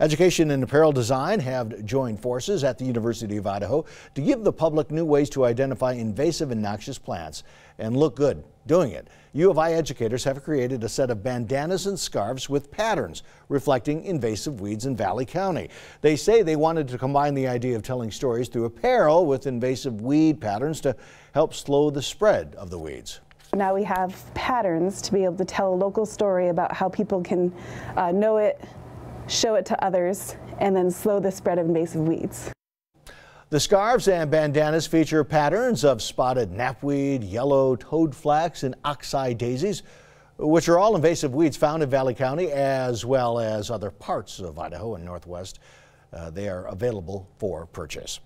Education and apparel design have joined forces at the University of Idaho to give the public new ways to identify invasive and noxious plants and look good doing it. U of I educators have created a set of bandanas and scarves with patterns reflecting invasive weeds in Valley County. They say they wanted to combine the idea of telling stories through apparel with invasive weed patterns to help slow the spread of the weeds. Now we have patterns to be able to tell a local story about how people can uh, know it, show it to others, and then slow the spread of invasive weeds. The scarves and bandanas feature patterns of spotted knapweed, yellow toadflax, and oxeye daisies, which are all invasive weeds found in Valley County as well as other parts of Idaho and Northwest. Uh, they are available for purchase.